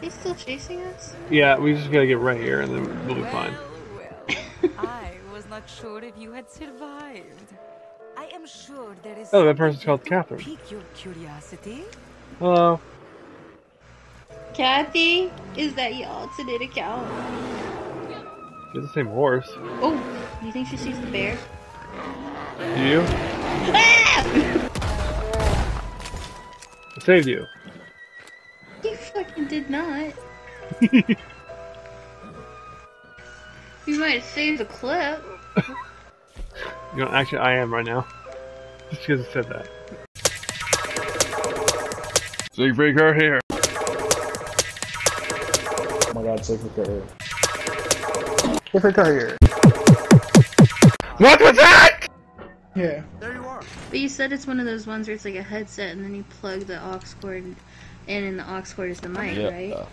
They still chasing us? Yeah, we just gotta get right here and then we'll be fine. well. I was not sure if you had survived. I am sure there is. Oh, that person's called Catherine. Pique your curiosity. Hello. Kathy, is that your alternate account? It's the same horse. Oh, you think she sees the bear? Do you? Ah! I saved you. You fucking did not. You might have saved the clip. You know, actually, I am right now. Just because I said that. Siegfried car here. Oh my god, Sacred Car here. Sacred Car here. What was that? Yeah. There you are. But you said it's one of those ones where it's like a headset and then you plug the aux cord in the aux cord is the mic, right? uh,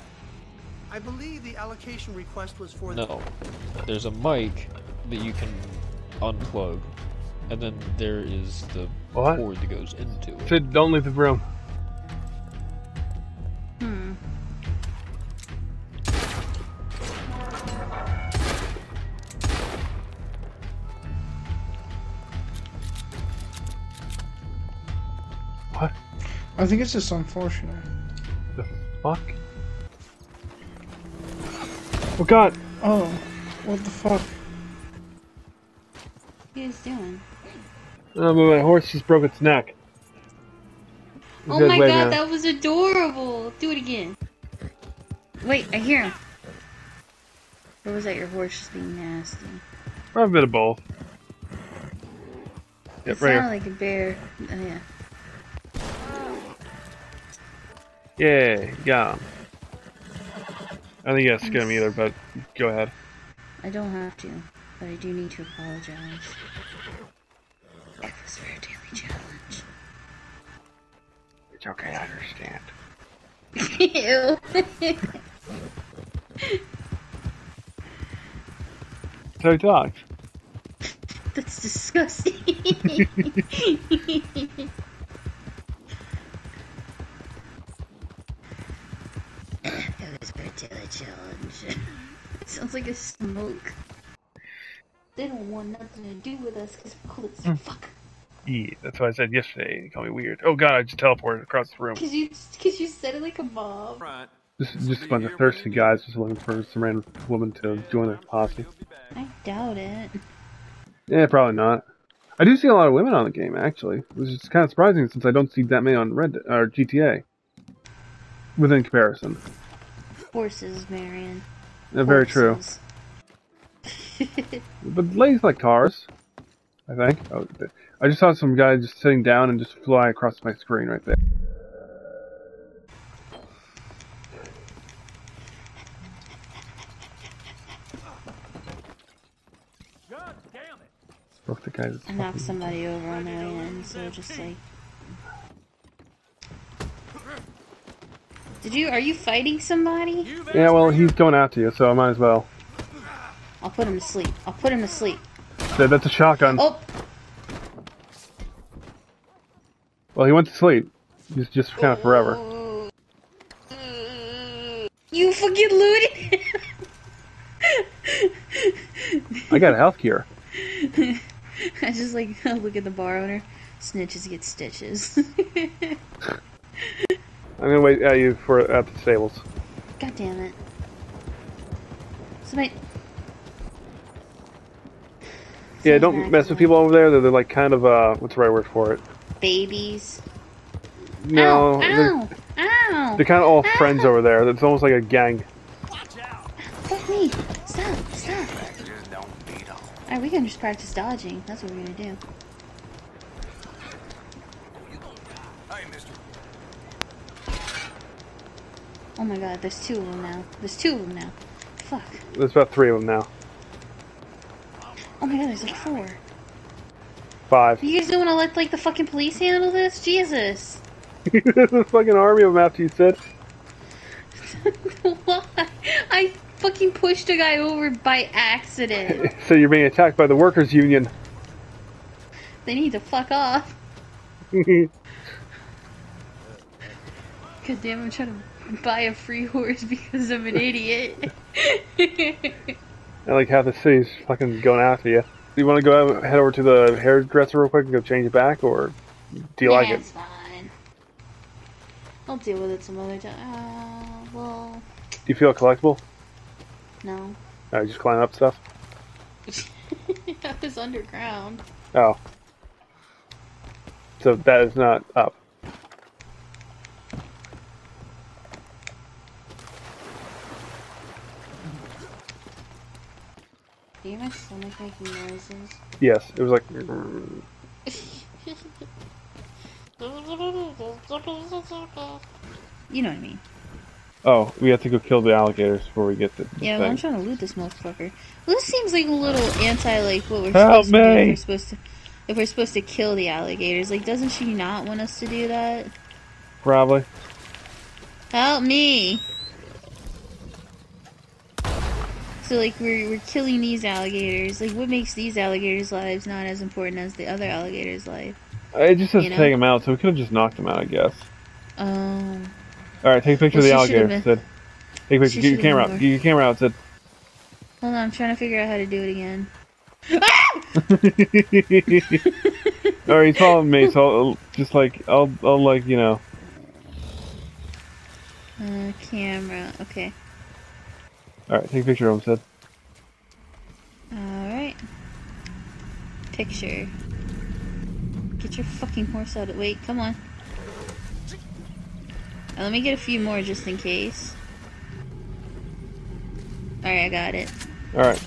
I believe the allocation request was for no. There's a mic that you can unplug, and then there is the What? cord that goes into it. Sid, don't leave the room. Hmm. What I think it's just unfortunate. The fuck? Oh god! Oh, what the fuck? What are you guys doing? Oh, but my horse just broke its neck. It Oh my god, now. that was adorable! Do it again. Wait, I hear him. Or was that your horse just being nasty? Probably a bit of both. It Yep, right sounded here. like a bear. Oh, yeah. Yeah, got him. I don't think you gotta scare him either, but go ahead. I don't have to, but I do need to apologize. It was for a daily challenge. It's okay, I understand. Ew. So he talks. That's disgusting. it was for a challenge. Sounds like a smoke. They don't want nothing to do with us because we're cool as hmm. fuck. Yeah, that's what I said yesterday. You call me weird. Oh god, I just teleported across the room. Cause you, cause you said it like a mob. front. Just, just a bunch of thirsty guys just looking for some random woman to join their posse. I doubt it. Yeah, probably not. I do see a lot of women on the game, actually, which is kind of surprising since I don't see that many on Red or GTA. Within comparison, Horses, Marion. yeah, very true. But ladies like cars, I think. Oh, I just saw some guy just sitting down and just fly across my screen right there. Broke the guy's I knocked somebody over on the way in, so just like. Did you? Are you fighting somebody? Yeah, well, he's going after you, so I might as well. I'll put him to sleep. I'll put him to sleep. That- That's a shotgun. Oh, Well, he went to sleep. Just, just kind of forever. you fucking looted him. I got health cure. I just like look at the bar owner. Snitches get stitches. I'm gonna wait at you for at the stables. God damn it. Somebody. Yeah, don't mess with people over there. They're, they're like kind of uh, what's the right word for it? Babies. No, Ow! they're, Ow! Ow! they're kind of all friends over there. It's almost like a gang. Watch out! Fuck me! Stop! Stop! Alright, we can just practice dodging. That's what we're gonna do. Oh my god, there's two of them now. There's two of them now. Fuck. There's about three of them now. Oh my god, there's like four. Five. You guys don't wanna let like the fucking police handle this? Jesus. There's a fucking army of them after you said. Why? I fucking pushed a guy over by accident. So you're being attacked by the workers' union. they need to fuck off. God damn, I'm trying to buy a free horse because I'm an idiot. And like half the city's fucking going after you. Do you want to go out, head over to the hairdresser real quick and go change it back, or do you like yeah, it? It's fine. I'll deal with it some other time. Uh, well, Do you feel collectible? no. Uh, just climb up stuff. I was underground. Oh, so that is not up. Do you hear my stomach making noises? Yes, it was like. You know what I mean. Oh, we have to go kill the alligators before we get the, the Yeah, well, I'm trying to loot this motherfucker. Well, this seems like a little anti, like what we're Help supposed to do. If we're supposed to, if we're supposed to kill the alligators, like, doesn't she not want us to do that? Probably. Help me! So, like, we're we're killing these alligators. Like, what makes these alligators' lives not as important as the other alligators' life? It just says You know? take them out, so we could have just knocked them out, I guess. Um, All right, take a picture Well, of the alligator, been- Sid. Take a picture. Get your camera out. Get your camera out, Sid. hold on, I'm trying to figure out how to do it again. All right, he's following me, so I'll, just like I'll, I'll like you know. Uh, camera. Okay. All right, take a picture of him, Sid. Alright. Picture. Get your fucking horse out of Wait, come on. Uh, let me get a few more just in case. Alright, I got it. All right.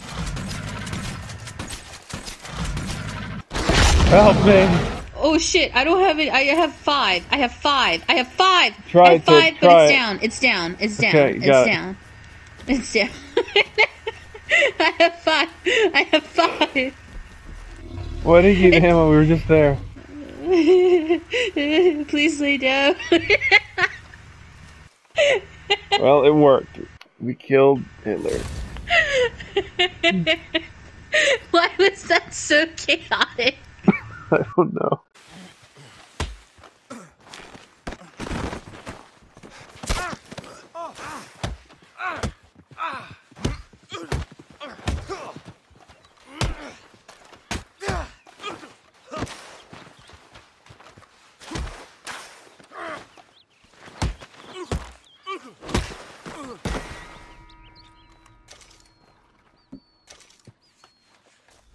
Help me! Oh shit, I don't have it. I have five. I have five. I have five. Try I have it, Sid, five, but it's it. down. It's down. It's down. Okay, it's it. down. It's down. I have five. I have five. Why didn't you get him when we were just there? Please lay down. Well, it worked. We killed Hitler. Why was that so chaotic? I don't know.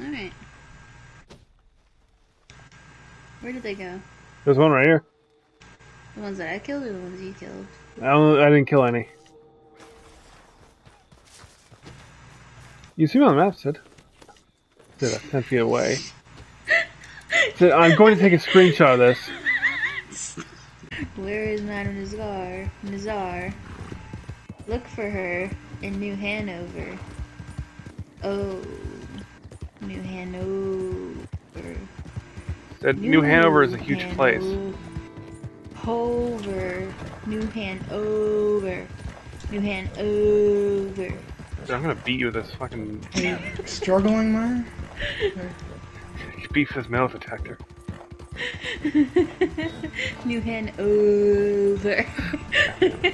Alright. Where did they go? There's one right here. The ones that I killed or the ones you killed? I don't. I didn't kill any. You see me on the map, Sid. Sid, I'm ten feet away. Sid, I'm going to take a screenshot of this. Where is Madame Nazar? Nazar. Look for her in New Hanover. Oh. New Hanover. Sid, New Hanover is a huge place. Hanover. New Hanover. New Hanover. Dude, I'm gonna beat you with this fucking Struggling, man? beef this metal detector. New Hanover.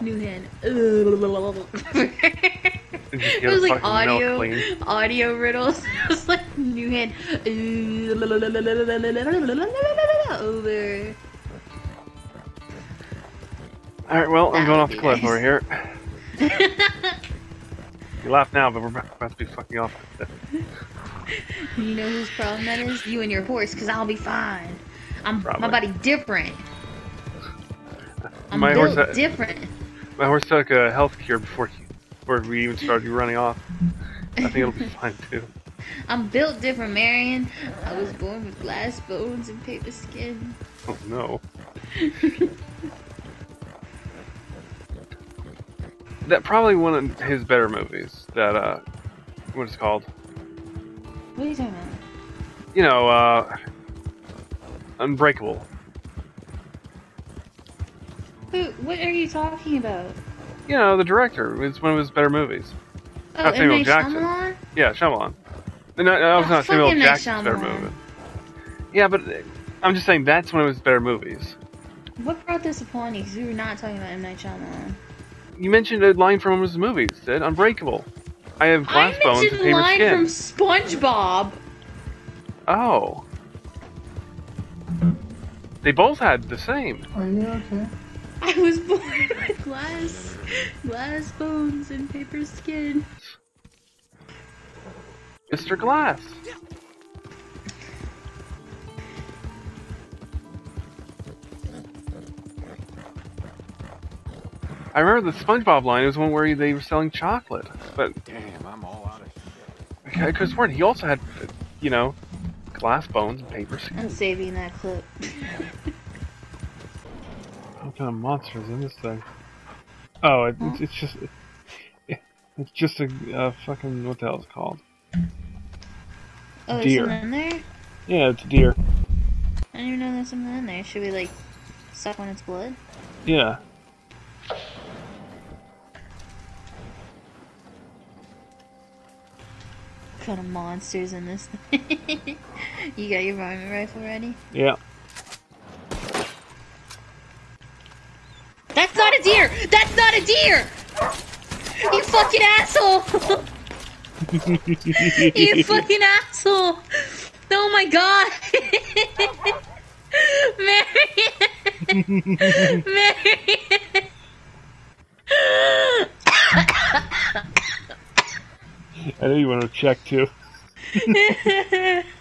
New Hanover. It was like audio, audio riddles. It was like new hand over. Alright, well, I'm That going off the cliff nice. over here. You laugh now, but we're about to be fucking off. You know whose problem that is? You and your horse, cause I'll be fine. I'm Probably. my body different. I'm My built horse, different. my horse took a health cure before he, before we even started running off. I think it'll be fine too. I'm built different, Marion. I was born with glass bones and paper skin. Oh no. that probably one of his better movies. That uh, what is it called? What are you talking about? You know, uh, Unbreakable. Who, what are you talking about? You know, the director. It's one of his better movies. Oh, Not M. Samuel Night Jackson. Shyamalan? Yeah, Shyamalan. No, no, that was Ah, not Samuel M. Night Jackson's better movie. Yeah, but uh, I'm just saying that's one of his better movies. What brought this upon you? Because we were not talking about M. Night Shyamalan. You mentioned a line from one of his movies. Said Unbreakable. I have glass I bones and mentioned a paper line skin. from SpongeBob. Oh. They both had the same. Are you okay? I was born with glass, glass bones and paper skin. Mr. Glass. I remember the SpongeBob line. It was one where they were selling chocolate, but Damn, I'm all out of because Warren, he also had, you know, glass bones and paper skin. I'm saving that clip. What kind of monster is in this thing? Oh, it, it's, it's just, it, it's just a uh, fucking what the hell is it called? Oh, Deer. something in there? Yeah, it's a deer. I didn't even know there's something in there. Should we, like, suck on its blood? Yeah. What kind of monsters in this thing? you got your varmint rifle ready? Yeah. That's not a deer! Not a deer! You fucking asshole! you fucking asshole! Oh my god! Marion! Marion! I know you want to check too.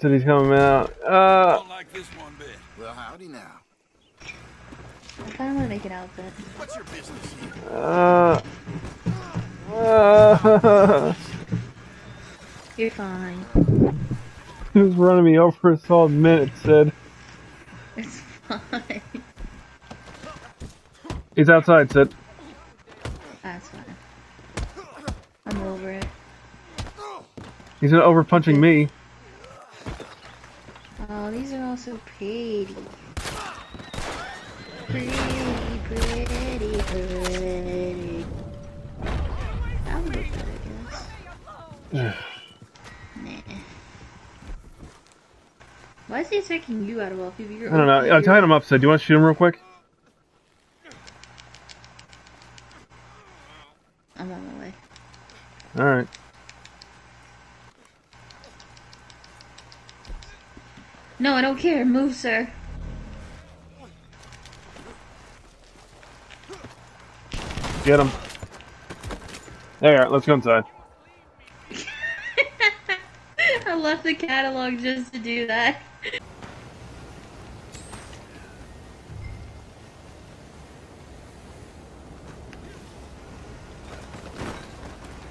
Said he's coming out. Uh, Don't like this one bit. Well, howdy now. I kinda wanna make an outfit. What's your business here? uh, uh, You're fine. he was running me over for a solid minute, Sid. It's fine. He's outside, Sid. That's fine. I'm over it. He's over punching me. Oh, these are all so pretty. Pretty, pretty, pretty. That would look good, I guess. nah. Why is he attacking you out of all people? You're I don't know. I tied him up, so Do you want to shoot him real quick? I'm on my way. Alright. No, I don't care. Move, sir. Get him. There, let's go inside. I left the catalog just to do that.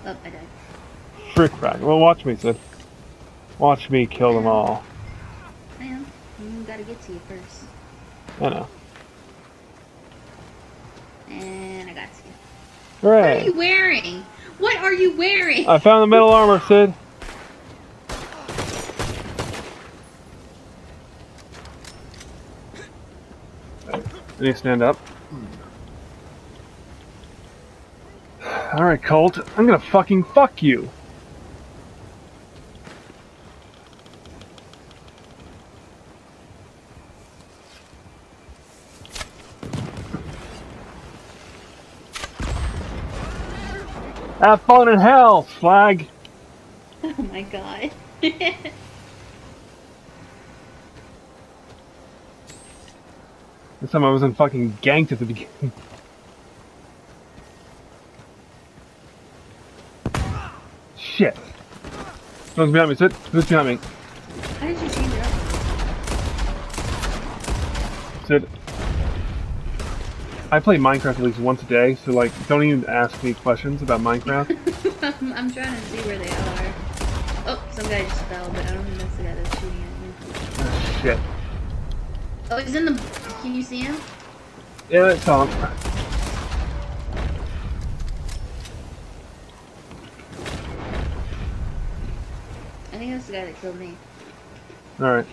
Oh, I died. Frick back. Well, watch me, Sid. Watch me kill them all. Gotta get to you first. I know. And I got to you. What are you wearing? What are you wearing? I found the metal armor, Sid. I need to stand up. Alright, Colt. I'm gonna fucking fuck you. Have fun in hell, Slag. Oh my god. This time I wasn't fucking ganked at the beginning. Shit. Someone's behind me, sit. Who's behind me? How did you Sid. I play Minecraft at least once a day, so like, don't even ask me questions about Minecraft. I'm, I'm trying to see where they are. Oh, some guy just fell, but I don't think that's the guy that's shooting at me. Ah, Shit. Oh, he's in the. Can you see him? Yeah, it's on. I think that's the guy that killed me. Alright.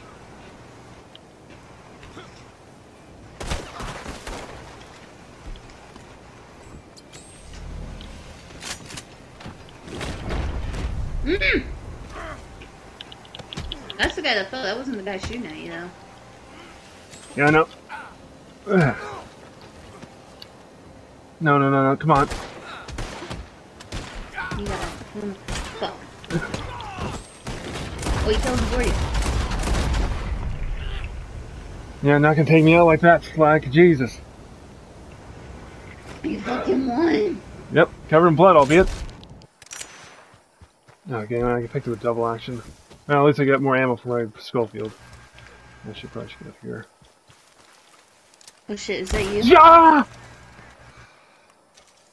Mm! That's the guy that fell. That wasn't the guy shooting at you, though. Yeah, I know. Ugh. No, no, no, no, come on. You gotta. mm, Fuck. Oh, he killed him for you. You're not gonna take me out like that, Slag. Jesus. You fucking won. Yep, covered in blood, albeit. Okay, I can pick up a double action. Well, at least I got more ammo for my Schofield. I should probably should get up here. Oh shit, is that you? Yeah!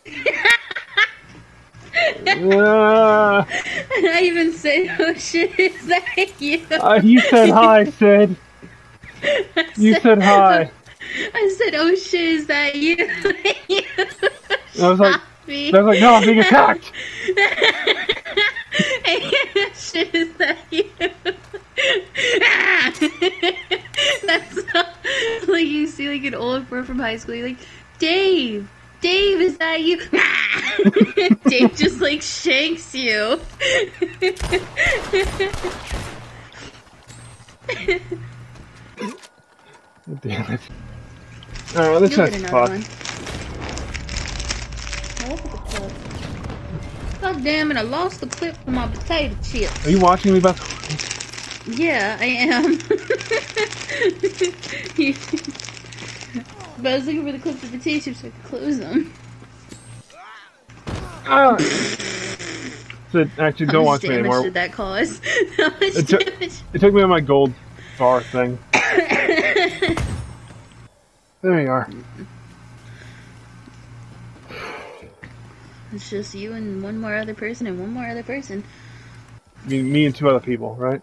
Ah! I even said, oh shit, is that you? Uh, you said hi, Sid. You said hi. I said, oh shit, is that you? I was like. I was like, no, I'm being attacked. Shit, is that you? That's so, like you see like an old friend from high school. You're like, Dave, Dave, is that you? Dave just like shanks you. Damn it. Alright, this You'll has get God damn it, I lost the clip from my potato chips. Are you watching me about Yeah, I am. but I was looking for the clip of the potato chips so I could close them. Ah! Sid, actually, don't watch me anymore. did that cause? It took- It took me on my gold bar thing. There you are. It's just you and one more other person and one more other person. Me, me and two other people, right?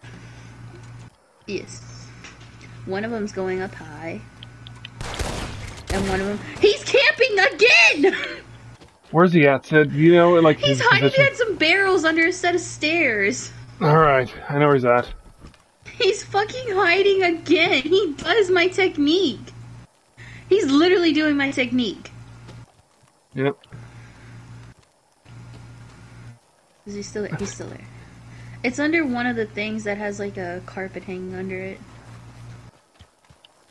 Yes. One of them's going up high. And one of them. He's camping again! Where's he at, Sid? You know, like He's hiding behind some barrels under a set of stairs. Alright, I know where he's at. He's fucking hiding again. He does my technique. He's literally doing my technique. Yep. Is he still there? He's still there. It's under one of the things that has like a carpet hanging under it.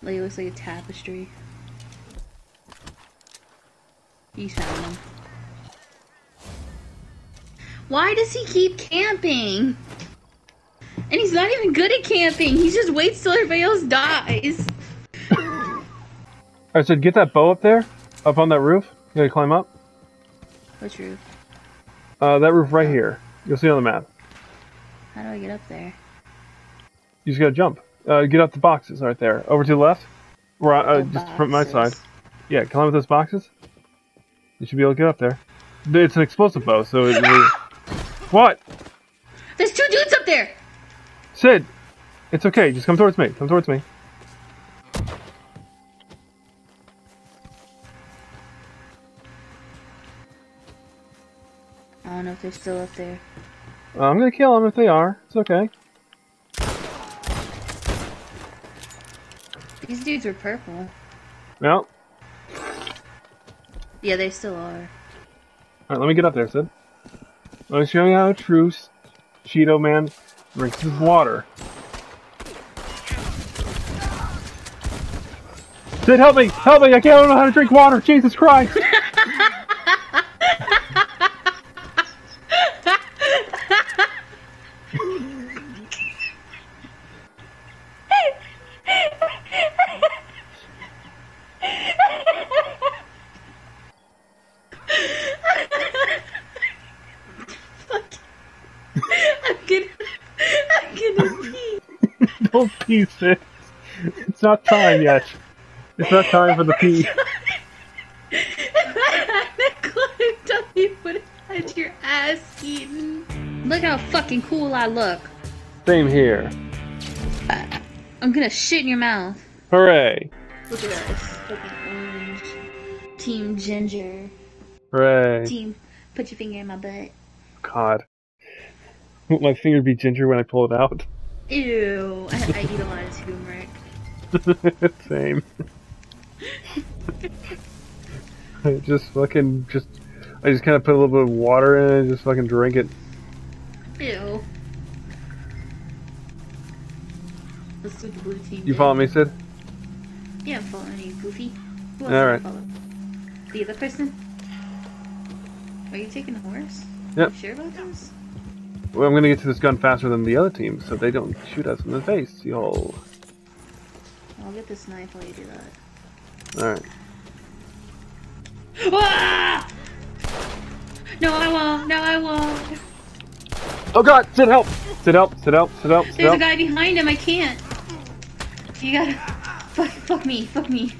Like it looks like a tapestry. He's found him. Why does he keep camping? And he's not even good at camping. He just waits till everybody else dies. I said, get that bow up there. Up on that roof. You gotta climb up. Which roof? Uh, that roof right here. You'll see it on the map. How do I get up there? You just gotta jump. Uh, get up the boxes right there. Over to the left. Right, uh, just from my side. boxes. Yeah, climb up those boxes. You should be able to get up there. It's an explosive bow, so it. it- what? There's two dudes up there! Sid! It's okay, just come towards me. Come towards me. Know if they're still up there. Uh, I'm gonna kill them if they are. It's okay. These dudes are purple. Well, Yeah, they still are. alright, let me get up there, Sid. Let me show you how a true Cheeto man drinks his water. Sid, help me! Help me! I can't know how to drink water! Jesus Christ! Don't pee, sis. It's not time yet. It's not time for the pee. climbed up, you would have had your ass eaten. Look how fucking cool I look. Same here. I'm gonna shit in your mouth. Hooray! Look at us. Fucking orange. Team ginger. Hooray! Team, put your finger in my butt. God. Won't my finger be ginger when I pull it out? Ew. I, I eat a lot of turmeric. Same. I just fucking just I just kind of put a little bit of water in it and just fucking drink it. Ew. Let's do the blue team. You follow me, Sid? Yeah, I'm following you, Goofy. Who else Alright. The other person? Are you taking the horse? Yep. You sure about this? Well, I'm gonna get to this gun faster than the other team, so they don't shoot us in the face, yo. This knife while you do that. Alright. Ah! No, I won't. No, I won't. Oh god! sit help! Sit help! sit help! sit help! There's a guy behind him. I can't. You gotta. Fuck, fuck me. Fuck me.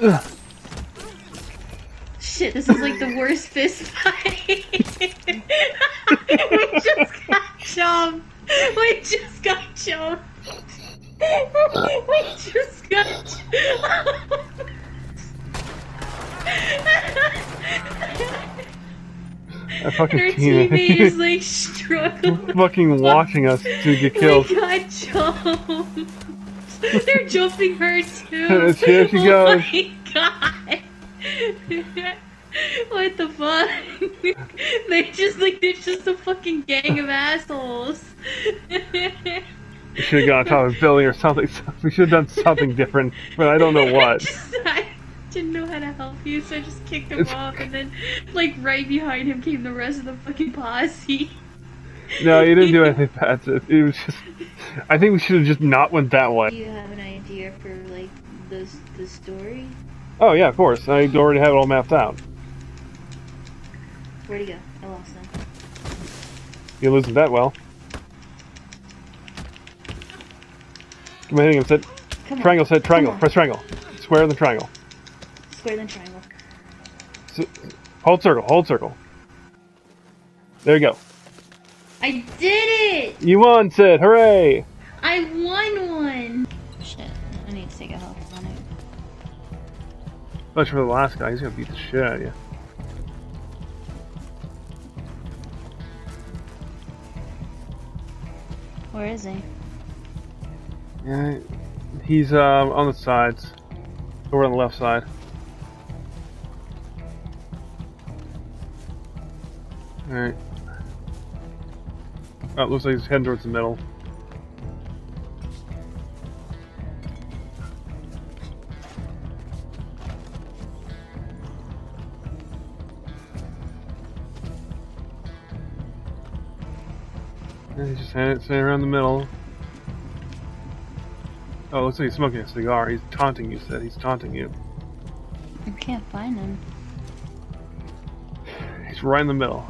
Ugh. Shit, this is like the worst fist fight. we just got jumped. We just got jumped. We just got. Our fucking team teammate is like struggling. fucking watching us to get killed. We got jumped. They're jumping her too. Here she oh goes. my god. what the fuck? they just like they're just a fucking gang of assholes. We should have gone on top of a building or something. We should have done something different, but I don't know what. Just- I didn't know how to help you, so I just kicked him It's- off, and then like right behind him came the rest of the fucking posse. No, you didn't do anything bad. It it was just. I think we should have just not went that way. Do you have an idea for like the the story? Oh yeah, of course. I already have it all mapped out. Where'd he go? I lost him. You lose it that well. Come on, hitting him, Sid. Come on. Triangle, Sid. Triangle. Press triangle. Square in the triangle. Square then triangle. S- Hold circle. Hold circle. There you go. I did it! You won, Sid. Hooray! I won one! Oh, shit, I need to take a health on it. Much for the last guy. He's gonna beat the shit out of you. Where is he? Yeah, he's um, on the sides. Over on the left side. Alright. Oh, looks like he's heading towards the middle. And he's just standing, standing around the middle. Oh, looks like he's smoking a cigar. He's taunting you, said. He's taunting you. I can't find him. He's right in the middle.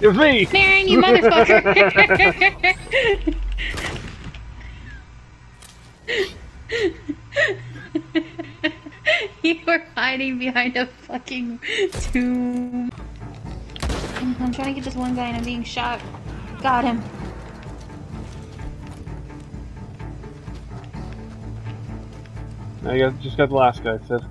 It was me! Marion, you motherfucker! you were hiding behind a fucking tomb. I'm, trying to get this one guy and I'm being shot. Got him. Now you just got the last guy, Sid.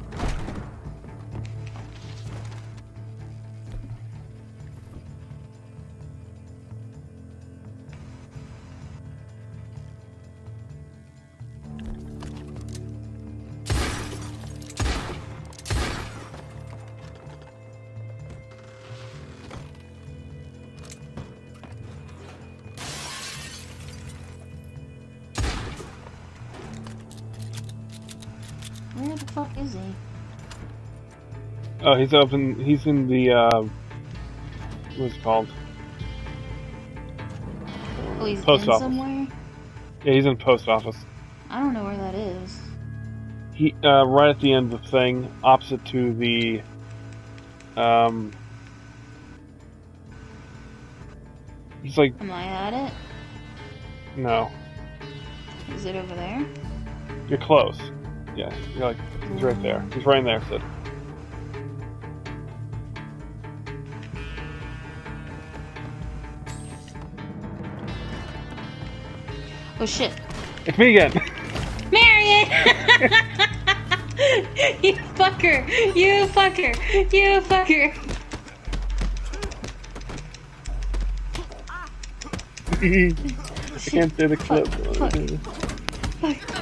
He's up in, he's in the, uh, what's it called? Oh, he's Post in office. somewhere? Yeah, he's in post office. I don't know where that is. He, uh, right at the end of the thing, opposite to the, Um, he's like, Am I at it? no, Is it over there? you're close. Yeah, you're like, he's right there. He's right in there, Sid. Oh shit. It's me again. Marion! you fucker! You fucker! You fucker! I can't do the clip. Fuck. Fuck. Fuck.